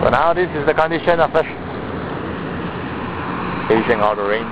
So now this is the condition of us facing all the rain.